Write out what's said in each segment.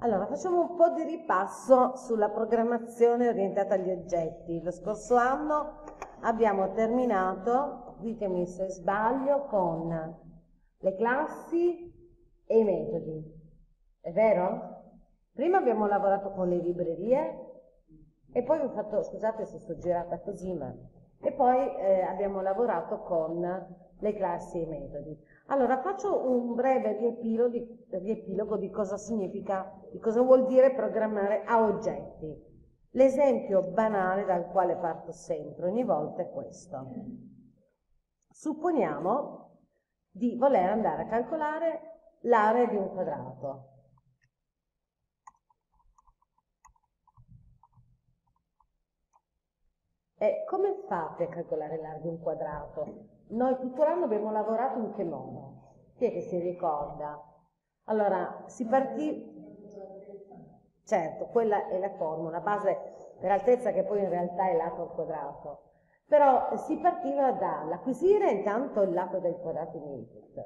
Allora, facciamo un po' di ripasso sulla programmazione orientata agli oggetti. Lo scorso anno abbiamo terminato, ditemi se sbaglio, con le classi e i metodi. È vero? Prima abbiamo lavorato con le librerie e poi ho fatto, scusate se sto girata così, ma... E poi eh, abbiamo lavorato con le classi e i metodi. Allora, faccio un breve riepilogo di, riepilogo di cosa significa, di cosa vuol dire programmare a oggetti. L'esempio banale dal quale parto sempre, ogni volta, è questo. Supponiamo di voler andare a calcolare l'area di un quadrato. E come fate a calcolare l'area di un quadrato? Noi tutto l'anno abbiamo lavorato in che modo? Chi è che si ricorda? Allora, si partì... Certo, quella è la formula, base per altezza che poi in realtà è lato al quadrato. Però si partiva dall'acquisire intanto il lato del quadrato in input.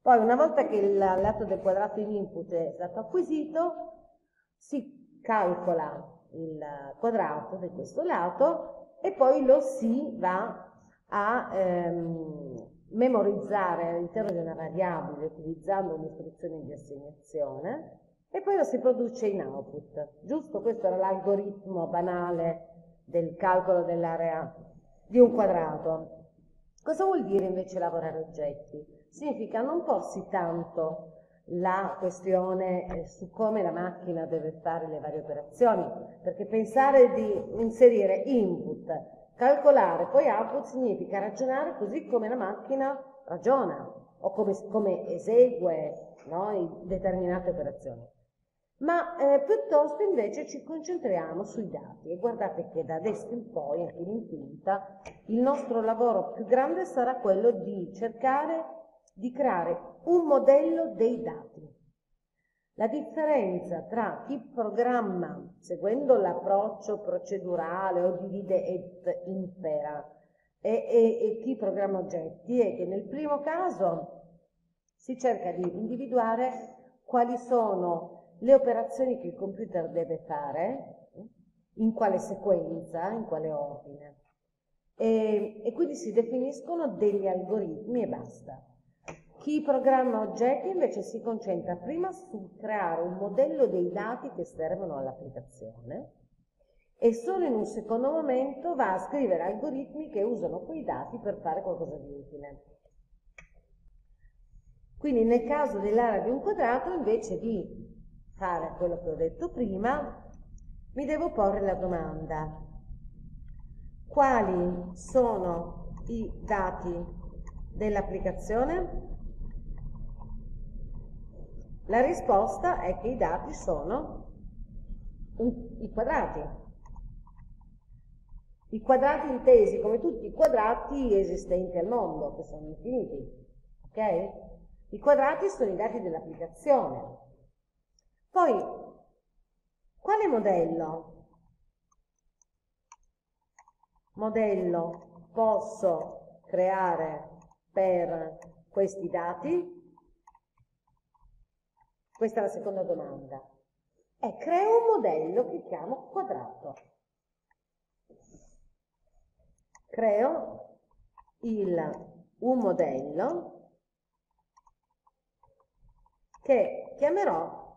Poi una volta che il lato del quadrato in input è stato acquisito, si calcola il quadrato di questo lato e poi lo si va a ehm, memorizzare all'interno di una variabile utilizzando un'istruzione di assegnazione e poi lo si produce in output. Giusto? Questo era l'algoritmo banale del calcolo dell'area di un quadrato. Cosa vuol dire invece lavorare oggetti? Significa non porsi tanto la questione eh, su come la macchina deve fare le varie operazioni, perché pensare di inserire input Calcolare poi output significa ragionare così come la macchina ragiona o come, come esegue no, determinate operazioni. Ma eh, piuttosto invece ci concentriamo sui dati e guardate che da adesso in poi, anche in quinta, il nostro lavoro più grande sarà quello di cercare di creare un modello dei dati. La differenza tra chi programma seguendo l'approccio procedurale o divide et impera e, e, e chi programma oggetti è che nel primo caso si cerca di individuare quali sono le operazioni che il computer deve fare, in quale sequenza, in quale ordine. E, e quindi si definiscono degli algoritmi e basta. Chi programma oggetti invece si concentra prima su creare un modello dei dati che servono all'applicazione e solo in un secondo momento va a scrivere algoritmi che usano quei dati per fare qualcosa di utile. Quindi nel caso dell'area di un quadrato, invece di fare quello che ho detto prima, mi devo porre la domanda quali sono i dati dell'applicazione? La risposta è che i dati sono i quadrati. I quadrati intesi come tutti i quadrati esistenti al mondo, che sono infiniti. Ok? I quadrati sono i dati dell'applicazione. Poi, quale modello? Modello posso creare per questi dati? Questa è la seconda domanda. E creo un modello che chiamo quadrato. Creo il, un modello che chiamerò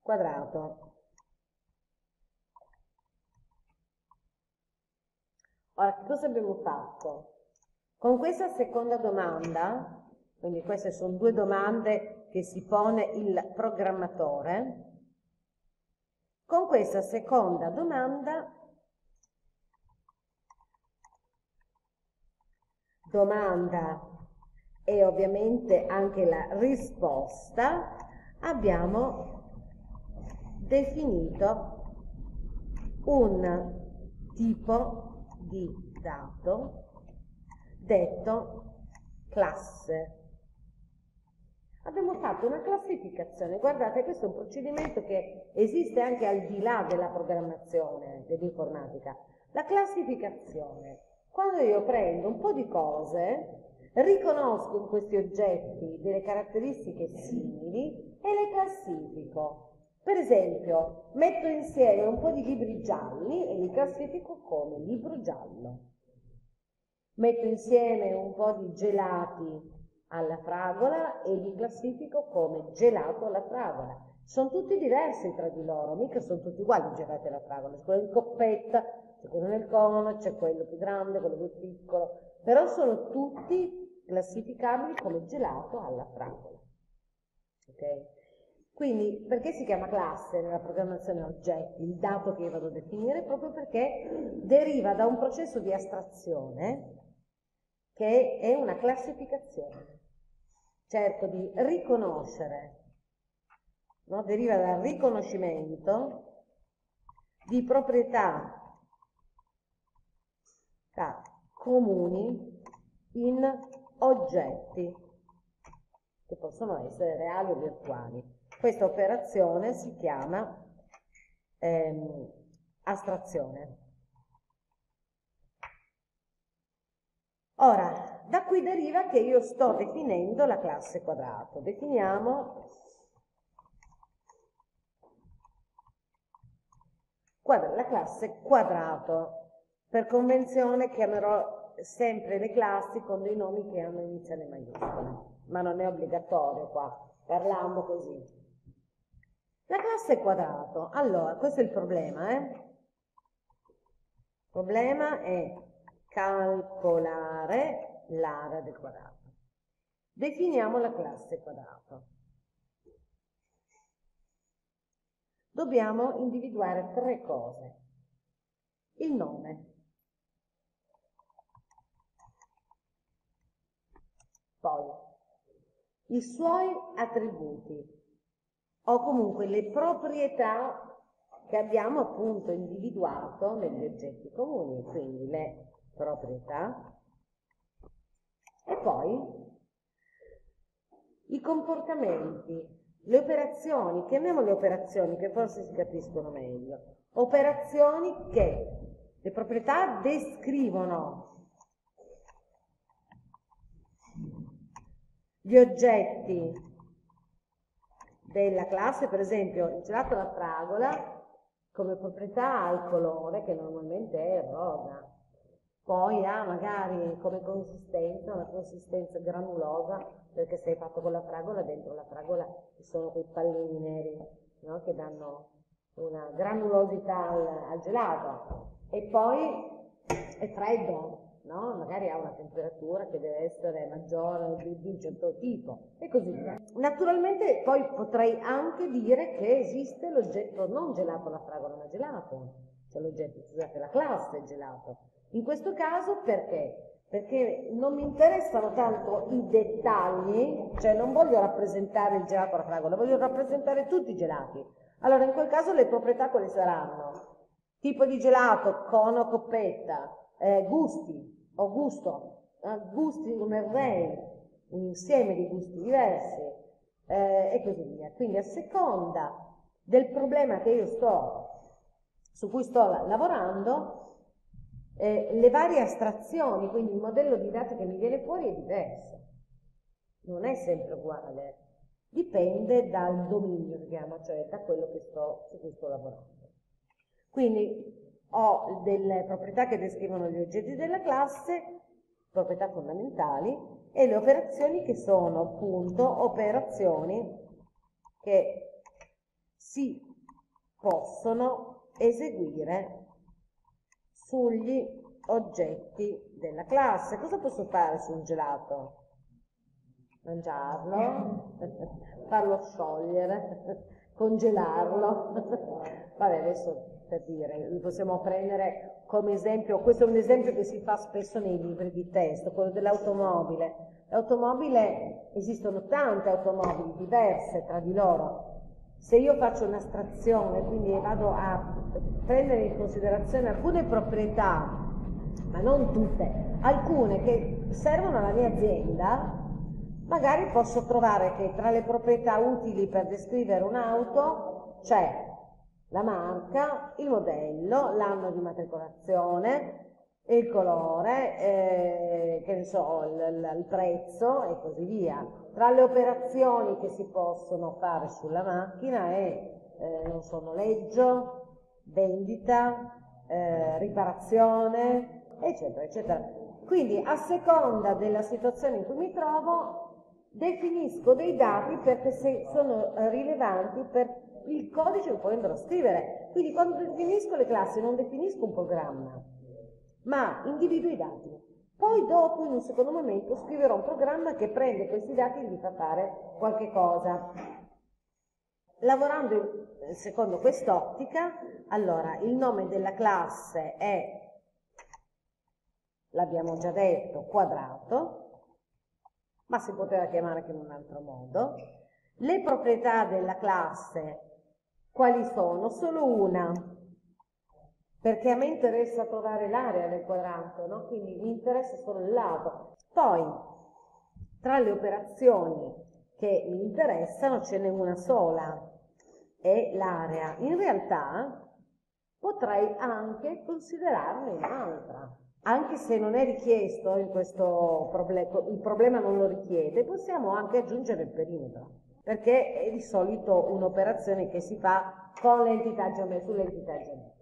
quadrato. Ora, che cosa abbiamo fatto? Con questa seconda domanda quindi queste sono due domande che si pone il programmatore. Con questa seconda domanda, domanda e ovviamente anche la risposta, abbiamo definito un tipo di dato detto classe abbiamo fatto una classificazione. Guardate, questo è un procedimento che esiste anche al di là della programmazione dell'informatica. La classificazione. Quando io prendo un po' di cose riconosco in questi oggetti delle caratteristiche simili e le classifico. Per esempio, metto insieme un po' di libri gialli e li classifico come libro giallo. Metto insieme un po' di gelati alla fragola e li classifico come gelato alla fragola. Sono tutti diversi tra di loro, mica sono tutti uguali i gelati alla fragola. C'è quello in coppetta, c'è quello nel cono, c'è quello più grande, quello più piccolo, però sono tutti classificabili come gelato alla fragola. Ok? Quindi perché si chiama classe nella programmazione oggetti, il dato che io vado a definire? Proprio perché deriva da un processo di astrazione che è una classificazione. Cerco di riconoscere, no? deriva dal riconoscimento di proprietà comuni in oggetti che possono essere reali o virtuali. Questa operazione si chiama ehm, astrazione. Ora, da qui deriva che io sto definendo la classe quadrato. Definiamo la classe quadrato. Per convenzione chiamerò sempre le classi con dei nomi che hanno iniziale maiuscole, ma non è obbligatorio qua, parlando così. La classe quadrato. Allora, questo è il problema, eh? Il problema è calcolare l'area del quadrato. Definiamo la classe quadrato. Dobbiamo individuare tre cose. Il nome. Poi i suoi attributi o comunque le proprietà che abbiamo appunto individuato negli oggetti comuni, quindi le proprietà. E poi i comportamenti, le operazioni, chiamiamole operazioni che forse si capiscono meglio, operazioni che le proprietà descrivono. Gli oggetti della classe, per esempio il gelato alla fragola come proprietà ha il colore che normalmente è rosa, poi ha magari come consistenza una consistenza granulosa perché se è fatto con la fragola, dentro la fragola ci sono quei pallini neri no? che danno una granulosità al, al gelato e poi è freddo, no? magari ha una temperatura che deve essere maggiore di, di un certo tipo e così via. Naturalmente poi potrei anche dire che esiste l'oggetto non gelato alla fragola ma gelato, cioè l'oggetto, scusate, la classe gelato. In questo caso perché? Perché non mi interessano tanto i dettagli, cioè non voglio rappresentare il gelato alla fragola, voglio rappresentare tutti i gelati. Allora in quel caso le proprietà quali saranno? Tipo di gelato, cono, coppetta, eh, gusti, o gusto, eh, gusti un array, un insieme di gusti diversi eh, e così via. Quindi a seconda del problema che io sto, su cui sto lavorando, eh, le varie astrazioni, quindi il modello di dati che mi viene fuori è diverso, non è sempre uguale, dipende dal dominio, diciamo, cioè da quello sto, su cui sto lavorando. Quindi ho delle proprietà che descrivono gli oggetti della classe, proprietà fondamentali, e le operazioni che sono appunto operazioni che si possono eseguire sugli oggetti della classe. Cosa posso fare su un gelato? Mangiarlo, farlo sciogliere, congelarlo. Vabbè, adesso per dire, possiamo prendere come esempio, questo è un esempio che si fa spesso nei libri di testo, quello dell'automobile. L'automobile, esistono tante automobili diverse tra di loro. Se io faccio un'astrazione, quindi vado a prendere in considerazione alcune proprietà, ma non tutte, alcune che servono alla mia azienda, magari posso trovare che tra le proprietà utili per descrivere un'auto c'è la marca, il modello, l'anno di matricolazione, il colore, eh, che ne so, il, il, prezzo e così via. Tra le operazioni che si possono fare sulla macchina è, eh, non so, noleggio, vendita, eh, riparazione, eccetera, eccetera. Quindi a seconda della situazione in cui mi trovo, definisco dei dati perché se sono rilevanti per il codice che poi andrò a scrivere. Quindi quando definisco le classi non definisco un programma, ma individuo i dati. Poi dopo, in un secondo momento, scriverò un programma che prende questi dati e gli fa fare qualche cosa. Lavorando secondo quest'ottica, allora il nome della classe è, l'abbiamo già detto, quadrato, ma si poteva chiamare anche in un altro modo. Le proprietà della classe quali sono? Solo una, perché a me interessa trovare l'area del quadrante, no? quindi mi interessa solo il lato. Poi, tra le operazioni che mi interessano ce n'è una sola, è l'area. In realtà potrei anche considerarne un'altra, anche se non è richiesto in questo problema, il problema non lo richiede, possiamo anche aggiungere il perimetro, perché è di solito un'operazione che si fa con l'entità geometrica, sull'entità geometrica.